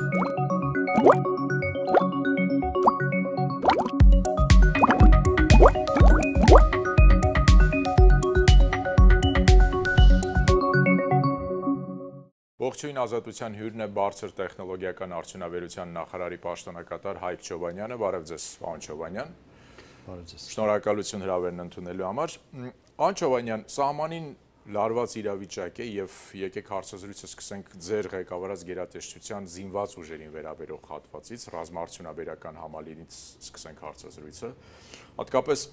Ողջույն ազատության հյուրն է բարձր տեխնոլոգիական արդյունաբերության նախարարի պաշտոնակատար Հայկ Չոբանյանը, բարև ձեզ, պարոն Չոբանյան։ Բարև ձեզ։ Շնորհակալություն հրավերն ընդունելու համար։ Պարոն Չոբանյան, սահմանին լարված իրավիճակ է եւ եկեք հարցազրույցը սկսենք ձեր ղեկավարած գերատեսչության զինված ուժերին վերաբերող հատվածից, ռազմաարդյունաբերական համալիրից սկսենք հարցազրույցը։ Հատկապես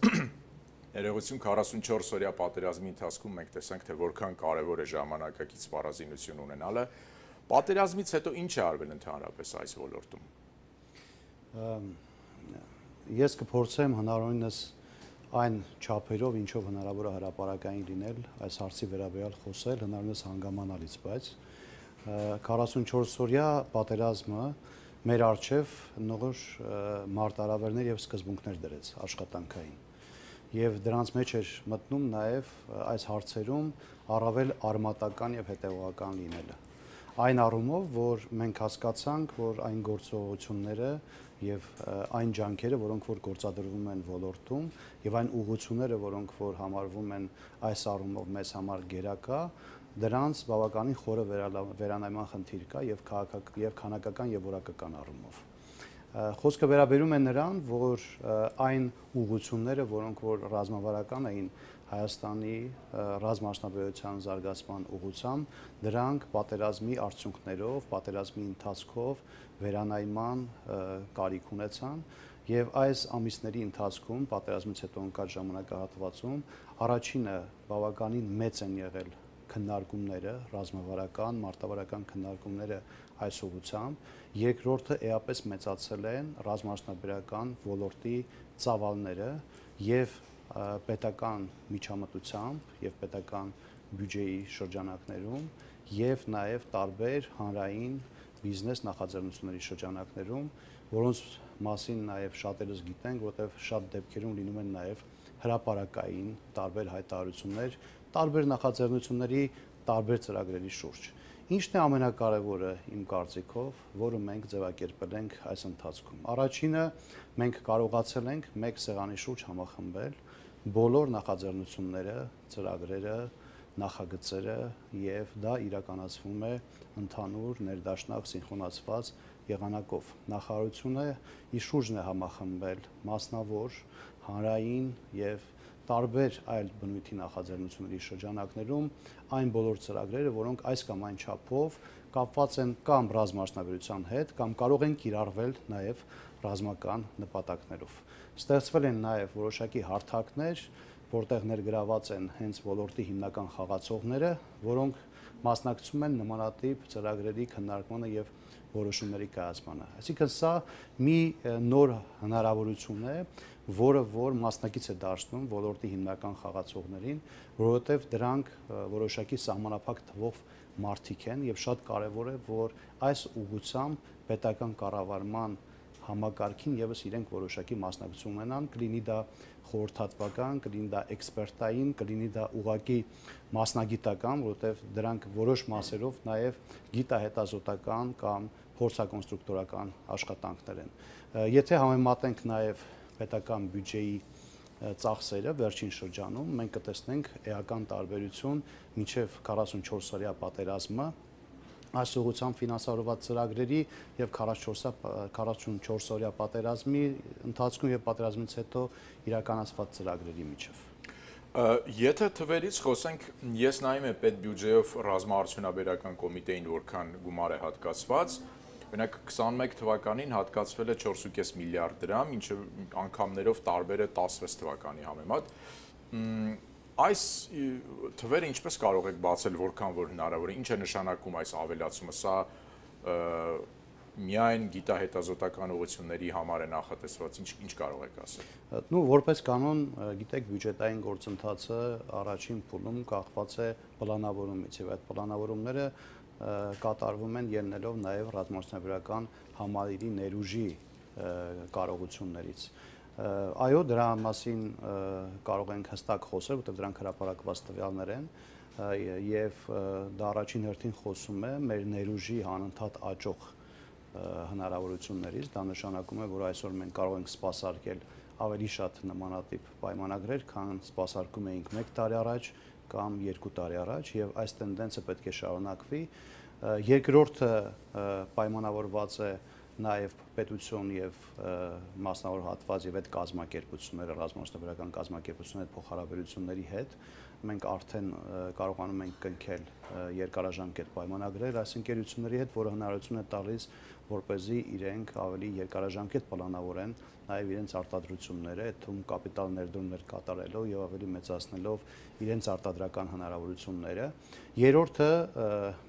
Ներողություն 44 օրյա պատերազմի ընթացքում մենք տեսանք, թե որքան կարևոր է ժամանակակից սպառազինություն ունենալը։ Պատերազմից հետո ինչ է արվել ընդհանրապես այս ոլորտում։ Ես կփորձեմ հնարավորինս այն չափերով, ինչով հնարավոր է հրաապարակային լինել, այս հարցի վերաբերյալ խոսել, հնարավորինս հանգամանալից, բայց 44 օրյա պատերազմը մեր արչև նոր մարտարավերներ եւ սկզբունքներ դրեց աշխատանքային եւ դրանց մեջ էր մտնում նաեւ այս հարցերում առավել արմատական եւ հետեւողական լինելը։ Այն առումով, որ մենք հասկացանք, որ այն գործողությունները եւ այն ջանքերը, որոնք որ գործադրվում են ոլորտում եւ այն ուղղությունները, որոնք որ համարվում են այս առումով մեզ համար գերակա, դրանց բավականին խորը վերանայման խնդիր կա եւ քաղաքական եւ քանակական եւ որակական առումով։ Խոսքը վերաբերում է նրան, որ այն ուղությունները, որոնք որ ռազմավարական էին Հայաստանի ռազմաշնաբերության զարգացման ուղղությամբ, դրանք պատերազմի արդյունքներով, պատերազմի ընթացքով վերանայման կարիք ունեցան եւ այս ամիսների ընթացքում պատերազմից հետո ընկած ժամանակահատվածում առաջինը բավականին մեծ են եղել քննարկումները, ռազմավարական, մարտավարական քննարկումները այս ուղությամբ, երկրորդը էապես մեծացել են ռազմաշնաբերական ոլորտի ծավալները եւ պետական միջամտությամբ եւ պետական բյուջեի շրջանակներում եւ նաեւ տարբեր հանրային բիզնես նախաձեռնությունների շրջանակներում, որոնց մասին նաև շատերս գիտենք, որտեղ շատ դեպքերում լինում են նաև հրաապարակային տարբեր հայտարարություններ, տարբեր նախաձեռնությունների տարբեր ծրագրերի շուրջ։ Ինչն է ամենակարևորը իմ կարծիքով, որը մենք ձևակերպել ենք այս ընթացքում։ Առաջինը մենք կարողացել ենք մեկ սեղանի շուրջ համախմբել բոլոր նախաձեռնությունները, ծրագրերը, նախագծերը եւ դա իրականացվում է ընդհանուր ներդաշնակ սինխրոնացված եղանակով։ Նախարարությունը իր շուրջն է համախմբել մասնավոր, հանրային եւ տարբեր այլ բնույթի նախաձեռնությունների շրջանակներում այն բոլոր ծրագրերը, որոնք այս կամ այն չափով կապված են կամ ռազմաշնաբերության հետ, կամ կարող են կիրառվել նաև ռազմական նպատակներով։ Ստեղծվել են նաև որոշակի հարթակներ, որտեղ ներգրաված են հենց ոլորտի հիմնական խաղացողները, որոնք մասնակցում են նմանատիպ ծրագրերի քննարկմանը եւ որոշումների կայացմանը։ Այսինքն սա մի նոր հնարավորություն է, որը որ մասնակից է դարձնում ոլորտի հիմնական խաղացողներին, որովհետև դրանք որոշակի սահմանափակ թվով մարդիկ են եւ շատ կարեւոր է, որ այս ուղղությամբ պետական կառավարման համակարգին եւս իրենք որոշակի մասնակցություն ունենան, կլինի դա խորհրդատվական, կլինի դա էքսպերտային, կլինի դա ուղակի մասնագիտական, որովհետև դրանք որոշ մասերով նաև գիտահետազոտական կամ փորձակոնստրուկտորական աշխատանքներ են։ Եթե համեմատենք նաև պետական բյուջեի ծախսերը վերջին շրջանում մենք կտեսնենք էական տարբերություն մինչև 44 օրյա պատերազմը այս ուղղությամբ ֆինանսավորված ծրագրերի եւ 44 44 օրյա պատերազմի ընթացքում եւ պատերազմից հետո իրականացված ծրագրերի միջև Եթե թվերից խոսենք, ես նայում եմ պետբյուջեով ռազմաարդյունաբերական կոմիտեին որքան գումար է հատկացված, Օրինակ 21 թվականին հատկացվել է 4.5 միլիարդ դրամ, ինչը անգամներով տարբեր է 16 թվականի համեմատ։ Այս թվերը ինչպես կարող եք բացել, որքան որ հնարավոր է, ինչ է նշանակում այս ավելացումը, սա միայն գիտահետազոտական ուղղությունների համար է նախատեսված, ինչ ինչ կարող եք ասել։ Ну, որպես կանոն, գիտեք, բյուջետային գործընթացը առաջին փուլում կախված է պլանավորումից եւ այդ պլանավորումները կատարվում են ելնելով նաև ռազմաճնաբերական համալիրի ներուժի կարողություններից։ Այո, դրա մասին կարող ենք հստակ խոսել, որտեղ դրանք հրապարակված տվյալներ են եւ դա առաջին հերթին խոսում է մեր ներուժի անընդհատ աճող հնարավորություններից, դա նշանակում է, որ այսօր մենք կարող ենք սպասարկել ավելի շատ նմանատիպ պայմանագրեր, քան սպասարկում էինք 1 տարի առաջ կամ 2 տարի առաջ եւ այս տենդենսը պետք է շարունակվի։ Երկրորդը պայմանավորված է նաև պետություն եւ մասնավոր հատված եւ այդ կազմակերպությունները, ռազմաճնապարհական կազմակերպությունների փոխհարաբերությունների հետ մենք արդեն կարողանում ենք կնքել երկարաժամկետ պայմանագրեր այս ընկերությունների հետ, որը հնարավորություն է տալիս, որ เป զի իրենք ավելի երկարաժամկետ պլանավորեն նաև իրենց արտադրությունները, թվում կապիտալ ներդրումներ կատարելով եւ ավելի մեծացնելով իրենց արտադրական հնարավորությունները։ Երրորդը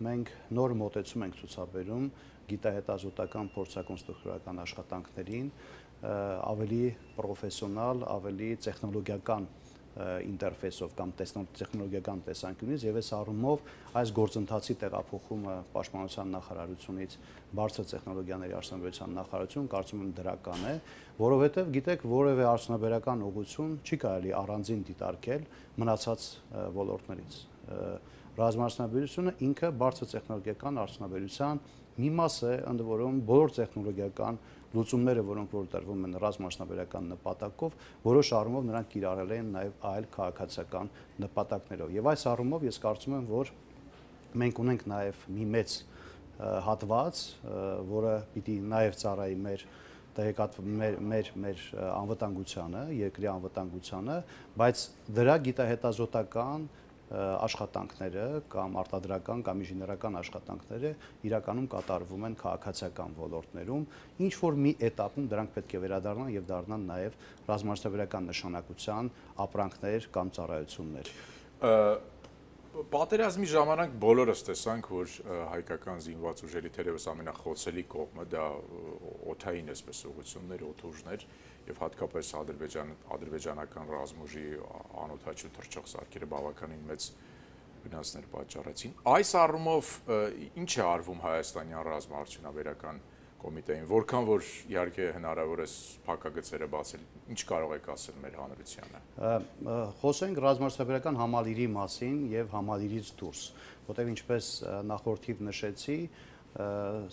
մենք նոր մոտեցում ենք ցուցաբերում գիտահետազոտական փորձակոնստրուկտորական աշխատանքներին ավելի պրոֆեսիոնալ, ավելի տեխնոլոգիական ինտերֆեյսով կամ տեխնոլոգիական տեսանկյունից եւ այս առումով այս գործընթացի տեղափոխումը պաշտպանության նախարարությունից բարձր տեխնոլոգիաների արդյունաբերության նախարարություն կարծում եմ դրական է, որովհետեւ գիտեք որևէ արդյունաբերական ուղղություն չի կարելի առանձին դիտարկել մնացած ոլորտներից ռազմարդյունաբերությունը ինքը բարձր տեխնոլոգիական արդյունաբերության մի մաս է, ընդ որում բոլոր տեխնոլոգիական լուծումները, որոնք որ տրվում են ռազմաշնաբերական նպատակով, որոշ առումով նրանք կիրառել են նաև այլ քաղաքացիական նպատակներով։ Եվ այս առումով ես կարծում եմ, որ մենք ունենք նաև մի մեծ հատված, որը պիտի նաև ծառայի մեր տեղեկատ մեր մեր մեր անվտանգությանը, երկրի անվտանգությանը, բայց դրա գիտահետազոտական աշխատանքները կամ արտադրական կամ ինժեներական աշխատանքները իրականում կատարվում են քաղաքացիական ոլորտներում, ինչ որ մի этаպում դրանք պետք է վերադառնան եւ դառնան նաեւ ռազմավարական նշանակության ապրանքներ կամ ծառայություններ։ Ա Պատերազմի ժամանակ բոլորս տեսանք, որ հայկական զինված ուժերի թերևս ամենախոցելի կողմը դա օթային էսպես ուղություններ, օթուժներ, եւ հատկապես ադրբեջան ադրբեջանական ռազմուժի անօթաչու թռչող սարքերը բավականին մեծ վնասներ պատճառեցին։ Այս առումով ինչ է արվում հայաստանյան ռազմաարդյունաբերական կոմիտեին, որքան որ իհարկե հնարավոր է փակագծերը բացել, ինչ կարող եք ասել մեր հանրությանը։ Խոսենք ռազմաարդյունաբերական համալիրի մասին եւ համալիրից դուրս, որտեղ ինչպես նախորդիվ նշեցի,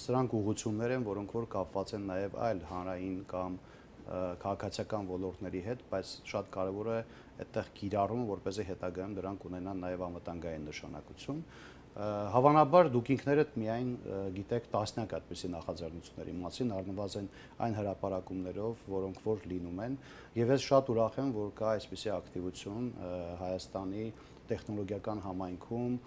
սրանք ուղղություններ են, որոնք որ կապված են նաեւ այլ հանրային կամ քաղաքացիական ոլորտների հետ, բայց շատ կարևոր է այդտեղ կիրառումը, որպեսզի հետագայում դրանք ունենան նաև անվտանգային նշանակություն։ Հավանաբար դուք ինքներդ միայն գիտեք տասնյակ այդպիսի նախաձեռնությունների մասին, առնվազն այն հրապարակումներով, որոնք որ լինում են, եւ ես շատ ուրախ եմ, որ կա այսպիսի ակտիվություն Հայաստանի տեխնոլոգիական համայնքում,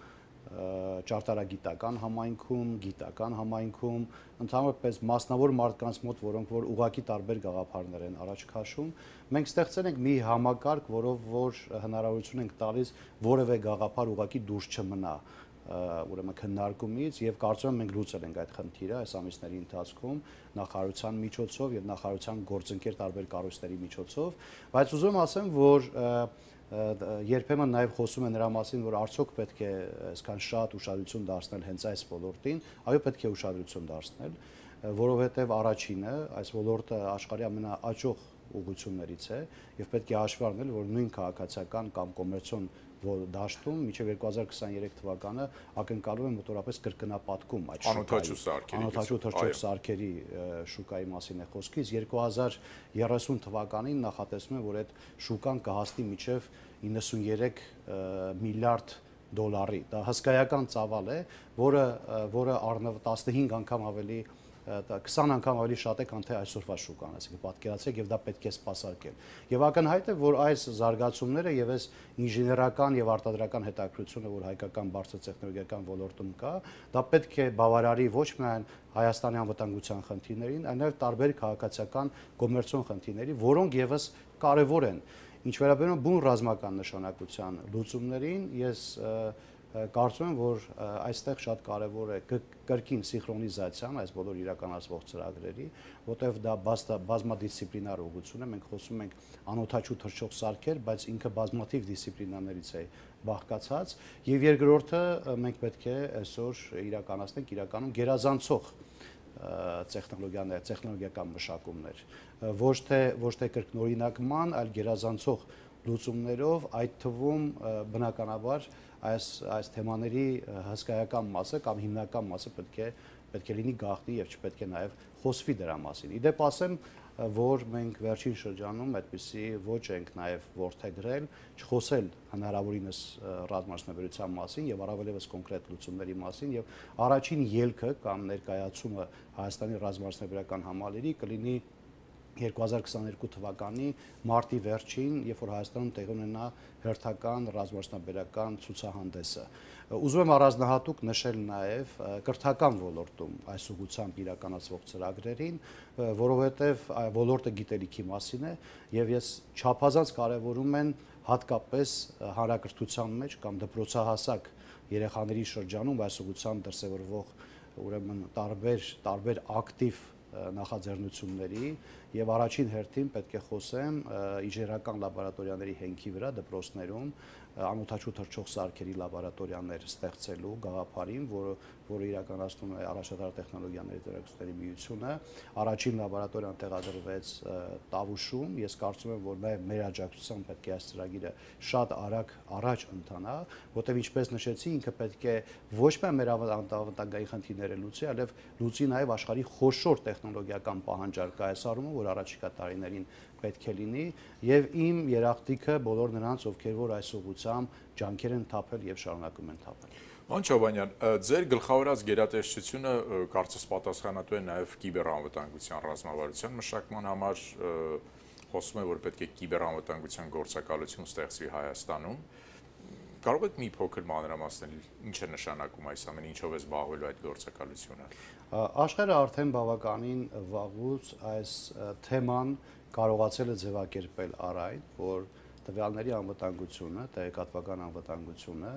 ճարտարագիտական համայնքում, գիտական համայնքում, ընդհանրապես մասնավոր մարդկանց մոտ, որոնք որ ուղակի տարբեր գաղափարներ են առաջ քաշում, մենք ստեղծել ենք մի համակարգ, որով որ հնարավորություն ենք տալիս որևէ գաղափար ուղակի դուրս չմնա ուրեմն քննարկումից եւ կարծում եմ մենք լուծել ենք այդ խնդիրը այս ամիսների ընթացքում նախարարության միջոցով եւ նախարարության գործընկեր տարբեր կառույցների միջոցով, բայց ուզում եմ ասեմ, որ երբեմն նաև խոսում է նրա մասին, որ արդյոք պետք է այսքան շատ ուշադրություն դարձնել հենց այս ոլորտին, այո պետք է ուշադրություն դարձնել, որովհետև առաջինը այս ոլորտը աշխարհի ամենաաճող ուղություններից է եւ պետք է հաշվի առնել, որ նույն քաղաքացիական կամ կոմերցիոն դաշտում մինչև 2023 թվականը ակնկալում է մոտորապես կրկնապատկում այդ շուկայի անօթաչու թռչող սարքերի շուկայի մասին է խոսքը 2030 թվականին նախատեսվում է որ այդ շուկան կհասնի մինչև 93 միլիարդ դոլարի դա հսկայական ծավալ է որը որը առնվ 15 անգամ ավելի 20 անգամ ավելի շատ է, քան թե այսօրվա շուկան, այսինքն պատկերացրեք եւ դա պետք է սпасարկել։ Եվ ակնհայտ է, որ այս զարգացումները եւ այս ինժեներական եւ արտադրական հետաքրությունը, որ հայկական բարձր տեխնոլոգիական ոլորտում կա, դա պետք է բավարարի ոչ միայն Հայաստանի անվտանգության խնդիրներին, այլ նաեւ տարբեր քաղաքացիական կոմերցիոն խնդիրների, որոնք եւս կարևոր են։ Ինչ վերաբերում բուն ռազմական նշանակության լուծումներին, ես և, կարծում եմ, որ այստեղ շատ կարևոր է կրկին սինխրոնիզացիան այս բոլոր իրականացվող ծրագրերի, որտեղ դա բազմադիսցիպլինար ուղղություն է, մենք խոսում ենք անօթաչու թռչող սարքեր, բայց ինքը բազմաթիվ դիսցիպլինաներից է բաղկացած, եւ երկրորդը մենք պետք է այսօր իրականացնենք իրականում գերազանցող տեխնոլոգիաներ, տեխնոլոգիական մշակումներ, ոչ թե ոչ թե կրկնօրինակման, այլ գերազանցող լուծումներով, այդ թվում բնականաբար այս այս թեմաների հսկայական մասը կամ հիմնական մասը պետք է պետք է լինի գաղտնի եւ չպետք է նաեւ խոսվի դրա մասին։ Իդեպ ասեմ, որ մենք վերջին շրջանում այդպիսի ոչ ենք նաև ворթեգրել, չխոսել հնարավորինս ռազմաշնորհության մասին եւ առավելևս կոնկրետ լուծումների մասին եւ առաջին ելքը կամ ներկայացումը Հայաստանի ռազմաշնորհական համալիրի կլինի 2022 թվականի մարտի վերջին, երբ որ Հայաստանում տեղի ունենա հերթական ռազմաշնորհական ցուցահանդեսը։ Ուզում եմ առանձնահատուկ նշել նաև կրթական ոլորտում այս ուղղությամբ իրականացվող ծրագրերին, որովհետև ոլորտը գիտելիքի մասին է եւ ես չափազանց կարևորում են հատկապես հանրակրթության մեջ կամ դպրոցահասակ երեխաների շրջանում այս ուղղությամբ դրսևորվող ուրեմն տարբեր տարբեր ակտիվ նախաձեռնությունների եւ առաջին հերթին պետք է խոսեմ իջերական լաբորատորիաների հենքի վրա դպրոցներում անօթաչու թռչող սարքերի լաբորատորիաներ ստեղծելու գաղափարին, որը որը իրականացնում է առաջատար տեխնոլոգիաների ծրագրերի միությունը, առաջին լաբորատորիան տեղադրվեց Տավուշում։ Ես կարծում եմ, որ նաև մեր աջակցությամբ պետք է այս ծրագիրը շատ արագ առաջ ընթանա, որտեղ ինչպես նշեցի, ինքը պետք է ոչ միայն մեր անվտանգային խնդիրները լուծի, այլև լուծի նաև աշխարհի խոշոր տեխնոլոգիական պահանջարկը այս առումով, որ առաջիկա տարիներին պետք է լինի եւ իմ երախտիկը բոլոր նրանց, ովքեր որ այս ուղությամբ ջանքեր են թափել եւ շարունակում են թափել։ Ման Չոբանյան, ձեր գլխավորած գերատեսչությունը կարծես պատասխանատու է նաև կիբերանվտանգության ռազմավարության մշակման համար խոսում է, որ պետք է կիբերանվտանգության գործակալություն ստեղծվի Հայաստանում։ Կարող եք մի փոքր մանրամասնել ինչ է նշանակում այս ամենը, ինչով է զբաղվելու այդ գործակալությունը։ Աշխարհը արդեն բավականին վաղուց այս թեման կարողացել է ձևակերպել առայն, որ տվյալների անվտանգությունը, տեղեկատվական անվտանգությունը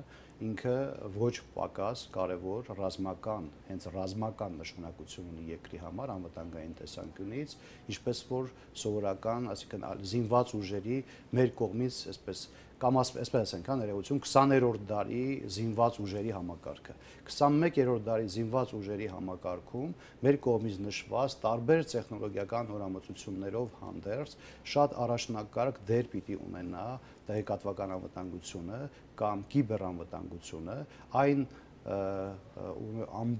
ինքը ոչ պակաս կարևոր ռազմական, հենց ռազմական նշանակություն ունի երկրի համար անվտանգային տեսանկյունից, ինչպես որ սովորական, ասիկան զինված ուժերի մեր կողմից, այսպես կամ այսպես ասենք, հա ներողություն 20-րդ դարի զինված ուժերի համակարգը 21-րդ դարի զինված ուժերի համակարգում մեր կողմից նշված տարբեր տեխնոլոգիական նորամուծություններով հանդերձ շատ առաջնակարգ դեր պիտի ունենա տեղեկատվական անվտանգությունը կամ կիբերանվտանգությունը այն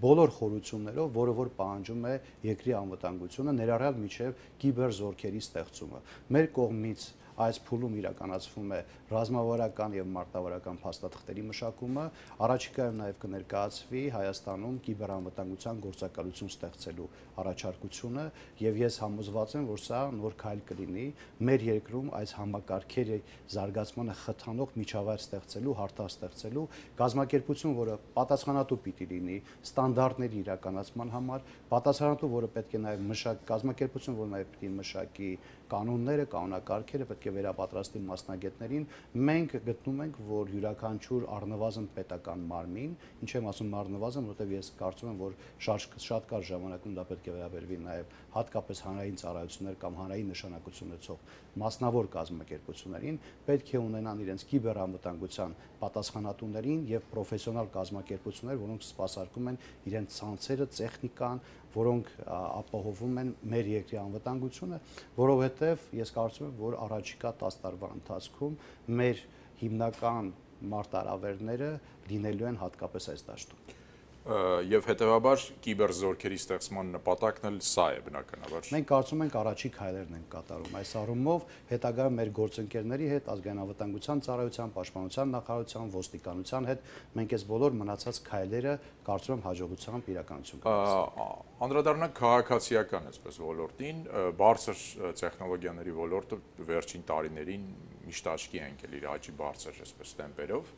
բոլոր խորություններով, որը որ պահանջում է երկրի անվտանգությունը, ներառյալ միջև կիբերզորքերի ստեղծումը։ Մեր կողմից այս փուլում իրականացվում է ռազմավարական եւ մարտավարական փաստաթղթերի մշակումը, առաջիկայում նաեւ կներկայացվի Հայաստանում կիբերանվտանգության գործակալություն ստեղծելու առաջարկությունը եւ ես համոզված եմ, որ սա նոր քայլ կլինի մեր երկրում այս համակարգերի զարգացմանը խթանող միջավայր ստեղծելու, հարթակ ստեղծելու գազམ་ակերպություն, որը պատասխանատու պիտի լինի ստանդարտների իրականացման համար, պատասխանատու, որը պետք է նաեւ մշակ գազམ་ակերպություն, որ նաեւ պիտի մշակի կանոնները, կանոնակարգերը պետք է վերապատրաստի մասնագետներին, մենք գտնում ենք, որ յուրաքանչյուր առնվազն պետական մարմին, ինչ եմ ասում առնվազն, որովհետև ես կարծում եմ, որ շատ շատ կար ժամանակում դա պետք է վերաբերվի նաև հատկապես հանրային ծառայություններ կամ հանրային նշանակություն ունեցող մասնավոր կազմակերպություններին, պետք է ունենան իրենց կիբերանվտանգության պատասխանատուներին եւ պրոֆեսիոնալ կազմակերպություններ, որոնք սպասարկում են իրենց ցանցերը, տեխնիկան, որոնք ապահովում են մեր երկրի անվտանգությունը, որովհետև ես կարծում եմ, որ առաջիկա 10 տարվա ընթացքում մեր հիմնական մարտահրավերները լինելու են հատկապես այս դաշտում եւ հետեւաբար կիբերզորքերի ստեղծման նպատակն էլ սա է բնականաբար։ Մենք կարծում ենք առաջի քայլերն են կատարում այս առումով հետագայում մեր գործընկերների հետ ազգային անվտանգության ծառայության, պաշտպանության նախարարության, ոստիկանության հետ մենք այս բոլոր մնացած քայլերը կարծում եմ հաջողությամբ իրականություն կհասցնենք։ Անդրադառնանք քաղաքացիական այսպես ոլորտին, բարձր տեխնոլոգիաների ոլորտը վերջին տարիներին միշտ աչքի է ընկել իր աճի բարձր այսպես տեմպերով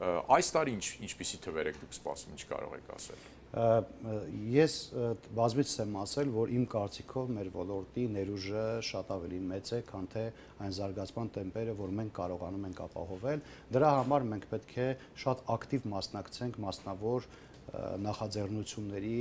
Այս տարի ինչ ինչպիսի թվեր եք դուք սպասում, ինչ կարող եք ասել։ Ես բազմից եմ ասել, որ իմ կարծիքով մեր ոլորտի ներուժը շատ ավելի մեծ է, քան թե այն զարգացման տեմպերը, որ մենք կարողանում ենք ապահովել։ Դրա համար մենք պետք է շատ ակտիվ մասնակցենք մասնավոր նախաձեռնությունների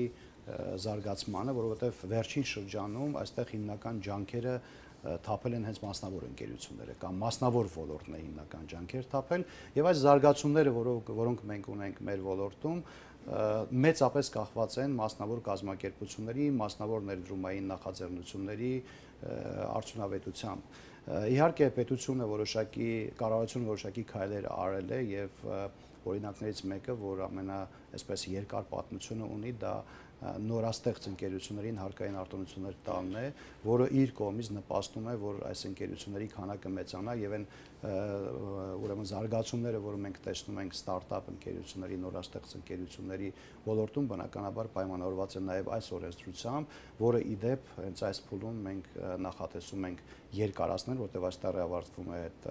զարգացմանը, որովհետև վերջին շրջանում այստեղ հիմնական ջանքերը թափել են հենց մասնավոր ընկերությունները կամ մասնավոր ոլորտն է հիմնական ջանքեր թափել եւ այս զարգացումները, որոնք որոնք մենք ունենք մեր ոլորտում, մեծապես կախված են մասնավոր կազմակերպությունների, մասնավոր ներդրումային նախաձեռնությունների արդյունավետությամբ։ Իհարկե պետությունը որոշակի կառավարությունը որոշակի քայլեր արել է եւ օրինակներից մեկը, որ ամենա այսպես երկար պատմությունը ունի, դա նորաստեղծ ընկերություններին հարկային արտոնություններ տալն է, որը իր կողմից նպաստում է, որ այս ընկերությունների քանակը մեծանա եւ այն ուրեմն զարգացումները, որը մենք տեսնում ենք ստարտափ ընկերությունների, նորաստեղծ ընկերությունների ոլորտում, բնականաբար պայմանավորված է նաեւ այս օրենսդրությամբ, որը ի դեպ հենց այս փուլում մենք նախատեսում ենք երկարացնել, որտեղ այստեղ ավարտվում է այդ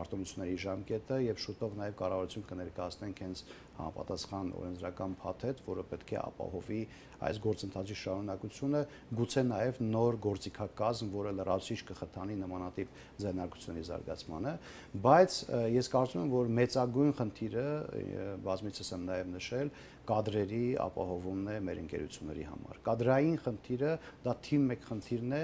արտոնությունների ժամկետը եւ շուտով նաեւ կառավարություն կներկայացնենք հենց համապատասխան օրենսդրական փաթեթ, որը պետք է ապահովի այս գործընթացի շարունակությունը, գուցե նաեւ նոր գործիքակազմ, որը լրացուցիչ կխթանի նմանատիպ ձեռնարկությունների զարգացմանը, բայց ես կարծում եմ, որ մեծագույն խնդիրը բազմիցս եմ նաեւ նշել, կադրերի ապահովումն է մեր ընկերությունների համար։ Կադրային խնդիրը դա թիմ 1 խնդիրն է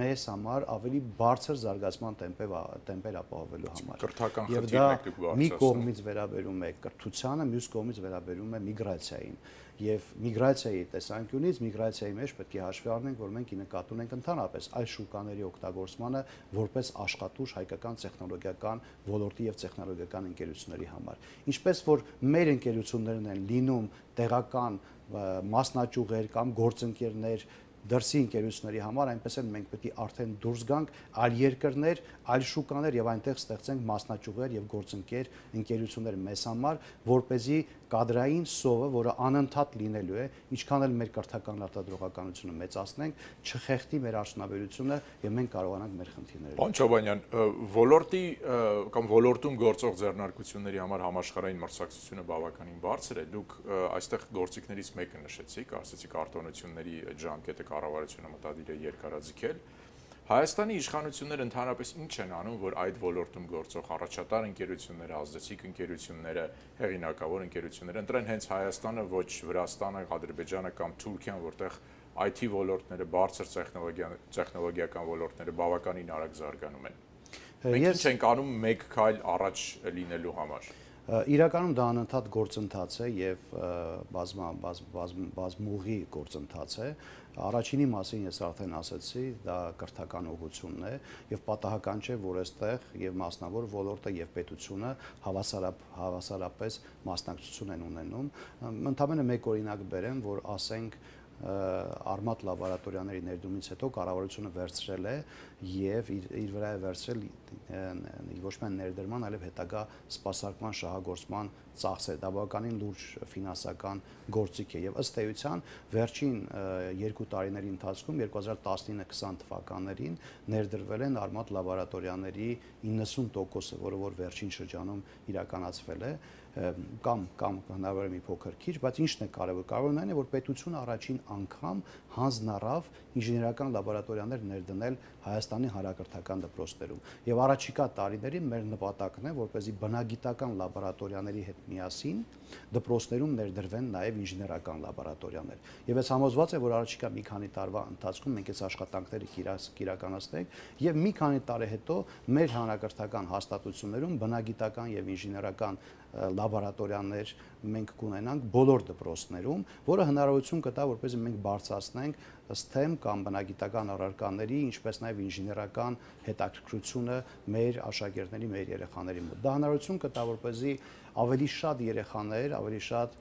մեզ համար ավելի բարձր զարգացման տեմպեր տեմպեր ապահովելու համար։ Կրթական խնդիրն եք դուք բարձրացնում։ Մի կողմից վերաբերում է կրթությանը, մյուս կողմից վերաբերում է միգրացիային եւ միգրացիայի տեսանկյունից միգրացիայի մեջ պետք է հաշվի առնենք, որ մենք նկատի ունենք ընդհանրապես այս շուկաների օգտագործմանը որպես աշխատուժ հայկական տեխնոլոգիական ոլորտի եւ տեխնոլոգիական ընկերությունների համար։ Ինչպես որ մեր ընկերություններն են լինում տեղական մասնաճյուղեր կամ գործընկերներ դրսի ընկերությունների համար, այնպես էլ մենք պետք է արդեն դուրս գանք այլ երկրներ, այլ շուկաներ եւ այնտեղ ստեղծենք մասնաճյուղեր եւ գործընկեր ընկերություններ մեզ համար, որ เป զի կադրային սովը, որը անընդհատ լինելու է, ինչքան էլ մեր կրթական արտադրողականությունը մեծացնենք, չխեղդի մեր արդյունաբերությունը եւ մենք կարողանանք մեր խնդիրները։ Պարոն Չոբանյան, ոլորտի կամ ոլորտում գործող ձեռնարկությունների համար համաշխարհային մրցակցությունը բավականին բարձր է։ Դուք այստեղ գործիքներից մեկը նշեցիք, ասացիք արտոնությունների ժամկետը կառավարությունը մտադիր է երկարաձգել։ Հայաստանի իշխանությունները ընդհանրապես ինչ են անում, որ այդ ոլորտում գործող առաջատար ընկերությունները, ազդեցիկ ընկերությունները, հեղինակավոր ընկերությունները ընտրեն հենց Հայաստանը, ոչ Վրաստանը, Ադրբեջանը կամ Թուրքիան, որտեղ IT ոլորտները, բարձր տեխնոլոգիա տեխնոլոգիական ոլորտները բավականին արագ զարգանում են։ Մենք ինչ ենք անում մեկ քայլ առաջ լինելու համար։ Իրականում դա անընդհատ գործընթաց է եւ բազմա բազմուղի գործընթաց է։ Առաջինի մասին ես արդեն ասացի, դա կրթական ուղղությունն է եւ պատահական չէ, որ այստեղ եւ մասնավոր ոլորտը եւ պետությունը հավասարապ հավասարապես մասնակցություն են ունենում։ Ընդհանրապես մեկ օրինակ բերեմ, որ ասենք արմատ լաբորատորիաների ներդրումից հետո կառավարությունը վերցրել է եւ իր, իր վրա է վերցրել ոչ միայն ներդրման, այլև հետագա սպասարկման շահագործման ծախսեր։ Դա բավականին լուրջ ֆինանսական գործիք է եւ ըստ էության վերջին երկու տարիների ընթացքում 2019-20 թվականներին ներդրվել են արմատ լաբորատորիաների 90%-ը, որը որ վերջին շրջանում իրականացվել է կամ կամ հնարավոր է մի փոքր քիչ, բայց ինչն է կարևոր։ Կարևորն այն է, որ պետությունը առաջին անգամ հանձնարավ ինժեներական լաբորատորիաներ ներդնել Հայաստանի հանրակրթական դպրոցներում։ Եվ առաջիկա տարիներին մեր նպատակն է, որպեսզի բնագիտական լաբորատորիաների հետ միասին դպրոցներում ներդրվեն նաև ինժեներական լաբորատորիաներ։ Եվ ես համոզված եմ, որ առաջիկա մի քանի տարվա ընթացքում մենք այս աշխատանքները կիրականացնենք եւ մի քանի տարի հետո մեր հանրակրթական հաստատություններում բնագիտական եւ ինժեներական լաբորատորիաներ մենք կունենանք բոլոր դպրոցներում, որը հնարավորություն կտա, որպեսզի մենք բարձրացնենք STEM կամ բնագիտական առարկաների, ինչպես նաև ինժեներական հետաքրքրությունը մեր աշակերտների, մեր երեխաների մոտ։ Դա հնարավորություն կտա, որպեսզի ավելի շատ երեխաներ, ավելի շատ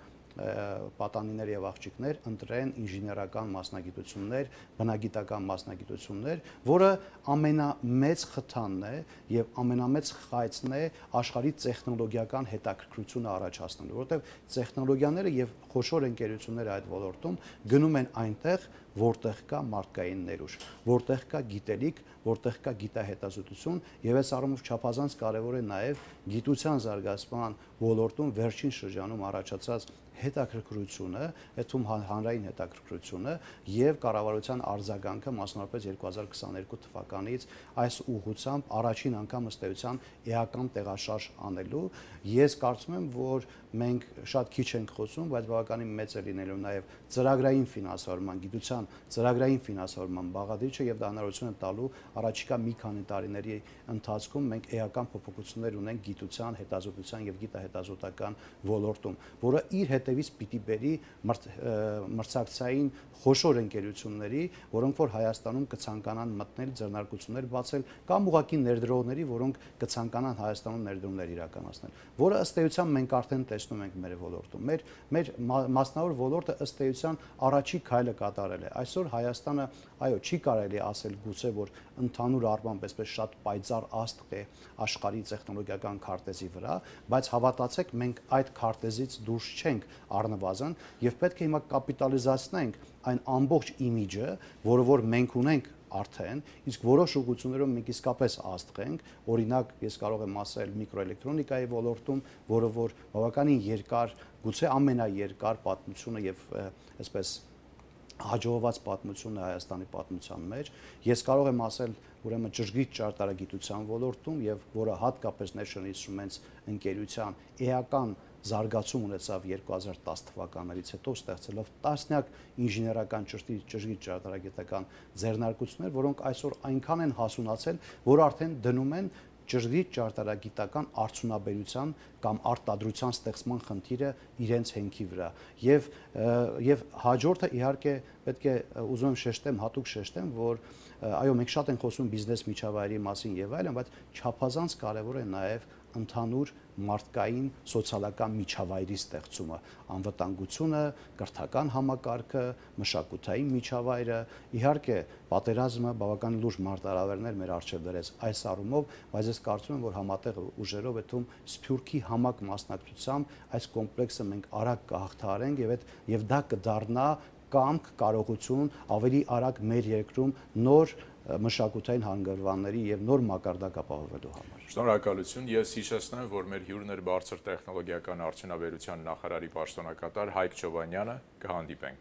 պատանիներ եւ աղջիկներ ընտրեն ինժեներական մասնագիտություններ, բնագիտական մասնագիտություններ, որը ամենամեծ խթանն է եւ ամենամեծ խայծն է աշխարհի տեխնոլոգիական հետաքրքրությունը առաջացնելու, որովհետեւ տեխնոլոգիաները եւ խոշոր ընկերությունները այդ ոլորտում գնում են այնտեղ, որտեղ կա մարդկային ներուժ, որտեղ կա գիտելիք, որտեղ կա գիտահետազոտություն եւ այս առումով չափազանց կարեւոր է նաեւ գիտության զարգացման ոլորտում վերջին շրջանում առաջացած հետաքրքրությունը, այդում հանրային հետաքրքրությունը եւ կառավարության արձագանքը մասնավորապես 2022 թվականից այս ուղղությամբ առաջին անգամ ըստ էության էական տեղաշարժ անելու ես կարծում եմ որ մենք շատ քիչ ենք խոսում, բայց բավականին մեծ է լինելու նաև ծրագրային ֆինանսավորման, գիտության ծրագրային ֆինանսավորման բաղադրիչը եւ դա հնարավորություն է տալու առաջիկա մի քանի տարիների ընթացքում մենք էական փոփոխություններ ունենք գիտության, հետազոտության եւ գիտահետազոտական ոլորտում, որը իր հետևից պիտի բերի մրցակցային խոշոր ընկերությունների, որոնք որ Հայաստանում կցանկանան մտնել ձեռնարկություններ բացել կամ ուղակի ներդրողների, որոնք կցանկանան Հայաստանում ներդրումներ իրականացնել, որը ըստ էության մենք արդեն տեսնում ենք մեր ոլորտում։ Մեր մեր մասնավոր ոլորտը ըստ էության առաջի քայլը կատարել է։ Այսօր Հայաստանը, այո, չի կարելի ասել գուցե որ ընդհանուր առմամբ այսպես շատ պայծառ աստղ է աշխարհի տեխնոլոգիական քարտեզի վրա, բայց հավատացեք, մենք այդ քարտեզից դուրս չենք առնվազն եւ պետք է հիմա կապիտալիզացնենք այն ամբողջ իմիջը, որը որ մենք ունենք արդեն, իսկ որոշ ուղղություններով մենք իսկապես աստղ ենք, օրինակ ես կարող եմ ասել միկրոէլեկտրոնիկայի ոլորտում, որը որ բավականին երկար, գուցե ամենաերկար պատմությունը եւ այսպես հաջողված պատմությունը Հայաստանի պատմության մեջ։ Ես կարող եմ ասել, ուրեմն ճշգրիտ ճարտարագիտության ոլորտում եւ որը հատկապես National Instruments ընկերության էական զարգացում ունեցավ 2010 թվականներից հետո ստեղծելով տասնյակ ինժեներական ճշտի ճշգրիտ ճարտարագիտական ձեռնարկություններ, որոնք այսօր այնքան են հասունացել, որ արդեն դնում են ճշգրիտ ճարտարագիտական արդյունաբերության կամ արտադրության ստեղծման խնդիրը իրենց հենքի վրա եւ եւ հաջորդը իհարկե պետք է ուզում եմ շեշտեմ հատուկ շեշտեմ որ այո մենք շատ ենք խոսում բիզնես միջավայրի մասին եւ այլն բայց չափազանց կարեւոր է նաեւ ընդհանուր մարդկային սոցիալական միջավայրի ստեղծումը, անվտանգությունը, կրթական համակարգը, մշակութային միջավայրը, իհարկե պատերազմը բավական լուրջ մարտահրավերներ մեր առջև դրեց այս առումով, բայց ես կարծում եմ, որ համատեղ ուժերով այդում Սփյուռքի համակ մասնակցությամբ այս կոմպլեքսը մենք արագ կհաղթահարենք եւ այդ եւ դա կդառնա կամք, կարողություն ավելի արագ մեր երկրում նոր մշակութային հանգրվանների եւ նոր մակարդակ ապահովելու համար։ Շնորհակալություն։ Ես հիշեցնեմ, որ մեր հյուրն էր բարձր տեխնոլոգիական արդյունաբերության նախարարի պաշտոնակատար Հայկ Չովանյանը։ Կհանդիպենք։